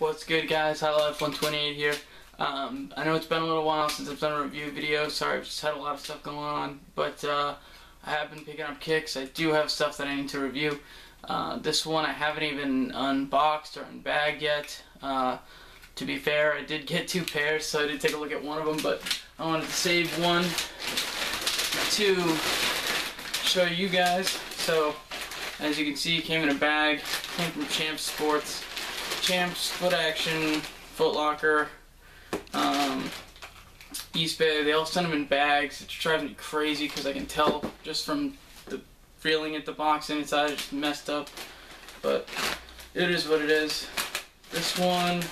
What's good guys, High Life 128 here. Um, I know it's been a little while since I've done a review video, sorry I've just had a lot of stuff going on, but uh, I have been picking up kicks, I do have stuff that I need to review. Uh, this one I haven't even unboxed or unbagged yet. Uh, to be fair, I did get two pairs, so I did take a look at one of them, but I wanted to save one to show you guys. So, as you can see, came in a bag, came from Champ Sports. Champs, Foot Action, Foot Locker, um, East Bay, they all send them in bags. It's driving me crazy because I can tell just from the feeling at the box inside, it's messed up. But it is what it is. This one,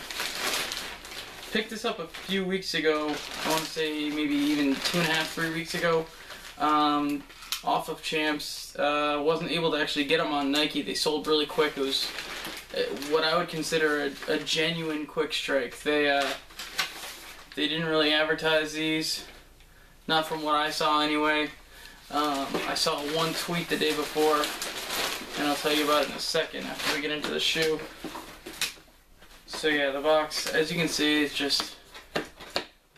picked this up a few weeks ago. I want to say maybe even two and a half, three weeks ago. Um, off of Champs. Uh, wasn't able to actually get them on Nike. They sold really quick. It was uh, what I would consider a, a genuine quick strike. They uh, they didn't really advertise these, not from what I saw anyway. Um, I saw one tweet the day before, and I'll tell you about it in a second after we get into the shoe. So yeah, the box, as you can see, it's just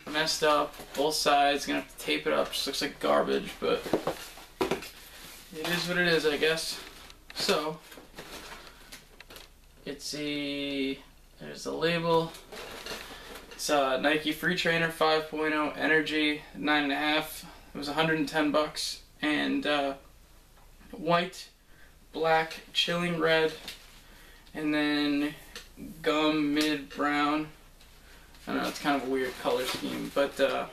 messed up, both sides. Gonna have to tape it up. Just looks like garbage, but it is what it is, I guess. So it's the there's the label. It's a Nike Free Trainer 5.0 Energy 9.5. It was 110 bucks. And uh, white, black, chilling red, and then gum mid brown. I don't know it's kind of a weird color scheme, but uh,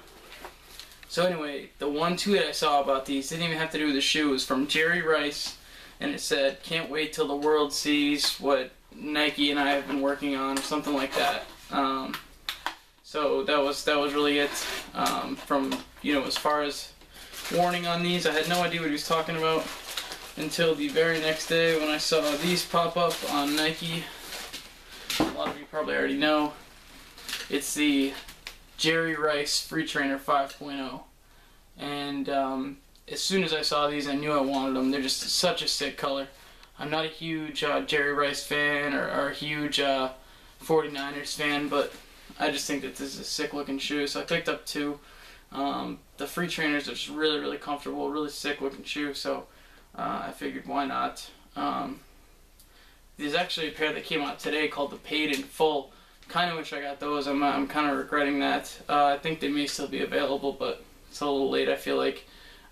so anyway, the one tweet I saw about these didn't even have to do with the shoe. It was from Jerry Rice, and it said, "Can't wait till the world sees what Nike and I have been working on," or something like that. Um, so that was that was really it. Um, from you know, as far as warning on these, I had no idea what he was talking about until the very next day when I saw these pop up on Nike. A lot of you probably already know. It's the Jerry Rice Free Trainer 5.0. And um, as soon as I saw these, I knew I wanted them. They're just such a sick color. I'm not a huge uh, Jerry Rice fan or, or a huge uh, 49ers fan, but I just think that this is a sick looking shoe. So I picked up two. Um, the free trainers are just really, really comfortable, really sick looking shoe. So uh, I figured why not. Um, there's actually a pair that came out today called the Paid in Full. Kind of wish I got those. I'm, I'm kind of regretting that. Uh, I think they may still be available, but it's a little late. I feel like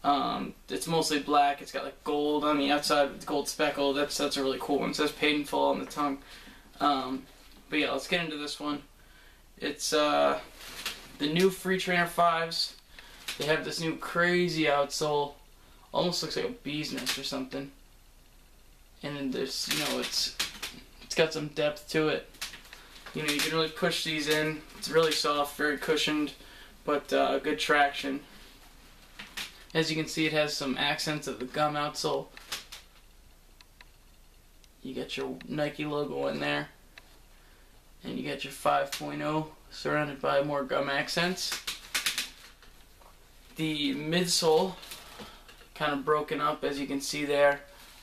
um, it's mostly black. It's got like gold on the outside with gold speckle. That's that's a really cool one. It says Paid in Full on the tongue. Um, but yeah, let's get into this one. It's uh, the new Free Trainer 5s. They have this new crazy outsole. Almost looks like a bee's nest or something. And then there's, you know, it's it's got some depth to it. You know, you can really push these in. It's really soft, very cushioned, but uh, good traction. As you can see, it has some accents of the gum outsole. You got your Nike logo in there. And you got your 5.0 surrounded by more gum accents. The midsole kind of broken up as you can see there.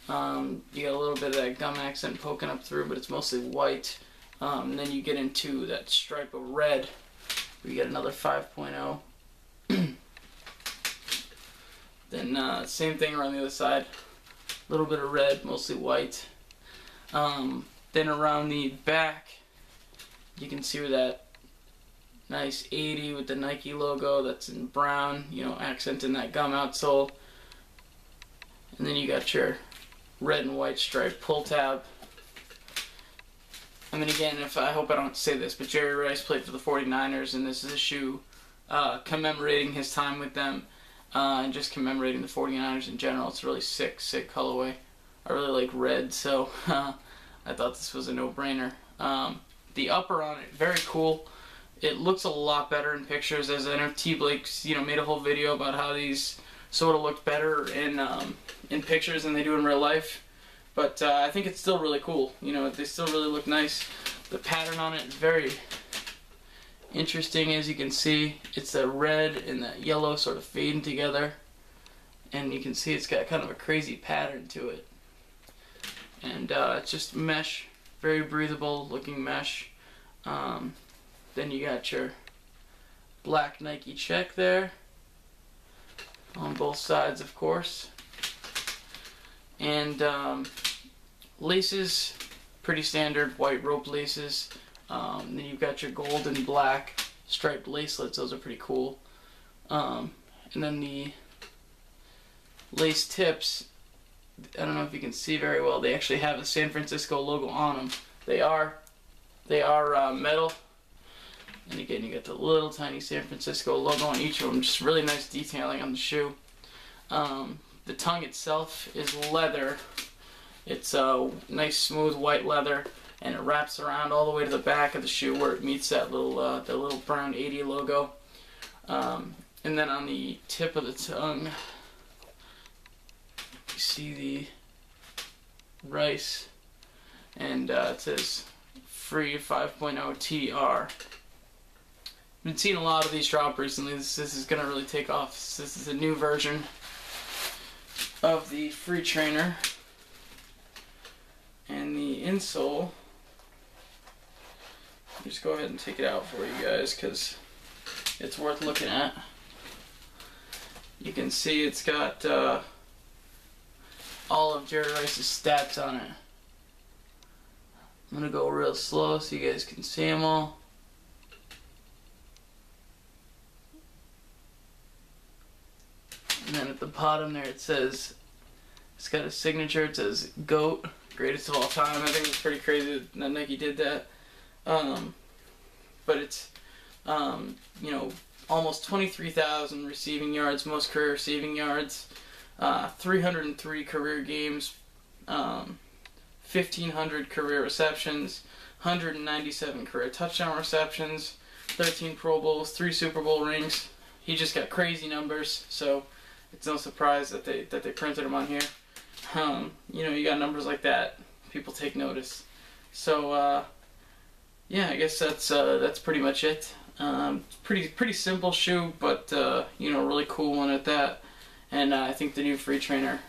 Um, you got a little bit of that gum accent poking up through, but it's mostly white. Um, then you get into that stripe of red. We get another 5.0. then uh, same thing around the other side. A little bit of red, mostly white. Um, then around the back, you can see where that nice 80 with the Nike logo that's in brown, you know, accenting that gum outsole. And then you got your red and white stripe pull tab. I mean, again, if I hope I don't say this, but Jerry Rice played for the 49ers, and this is a shoe uh, commemorating his time with them uh, and just commemorating the 49ers in general. It's a really sick, sick colorway. I really like red, so uh, I thought this was a no-brainer. Um, the upper on it, very cool. It looks a lot better in pictures, as I know T. You know, made a whole video about how these sort of look better in um, in pictures than they do in real life. But uh, I think it's still really cool. You know, they still really look nice. The pattern on it is very interesting, as you can see. It's the red and the yellow sort of fading together. And you can see it's got kind of a crazy pattern to it. And uh, it's just mesh, very breathable looking mesh. Um, then you got your black Nike check there on both sides, of course. And um, laces, pretty standard white rope laces. Um, then you've got your gold and black striped lacelets. Those are pretty cool. Um, and then the lace tips. I don't know if you can see very well. They actually have the San Francisco logo on them. They are they are uh, metal. And again, you get the little tiny San Francisco logo on each of them. Just really nice detailing on the shoe. Um, the tongue itself is leather. It's a uh, nice smooth white leather and it wraps around all the way to the back of the shoe where it meets that little uh, the little brown 80 logo. Um, and then on the tip of the tongue, you see the rice, and uh, it says free 5.0 TR. I've Been seeing a lot of these drop recently. This, this is gonna really take off. This is a new version of the free trainer, and the insole just go ahead and take it out for you guys because it's worth looking at. You can see it's got uh, all of Jerry Rice's stats on it. I'm to go real slow so you guys can see them all. And then at the bottom there it says, it's got a signature, it says GOAT, greatest of all time. I think it's pretty crazy that Nike did that. Um, but it's, um, you know, almost 23,000 receiving yards, most career receiving yards, uh, 303 career games, um, 1,500 career receptions, 197 career touchdown receptions, 13 Pro Bowls, 3 Super Bowl rings. He just got crazy numbers, so it's no surprise that they that they printed them on here. Um, you know, you got numbers like that, people take notice. So uh, yeah, I guess that's uh, that's pretty much it. Um, pretty pretty simple shoe, but uh, you know, really cool one at that. And uh, I think the new free trainer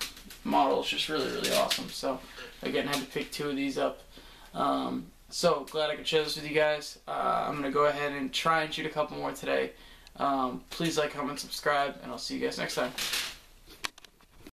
model is just really really awesome. So again, I had to pick two of these up. Um, so glad I could share this with you guys. Uh, I'm gonna go ahead and try and shoot a couple more today. Um, please like, comment, subscribe, and I'll see you guys next time.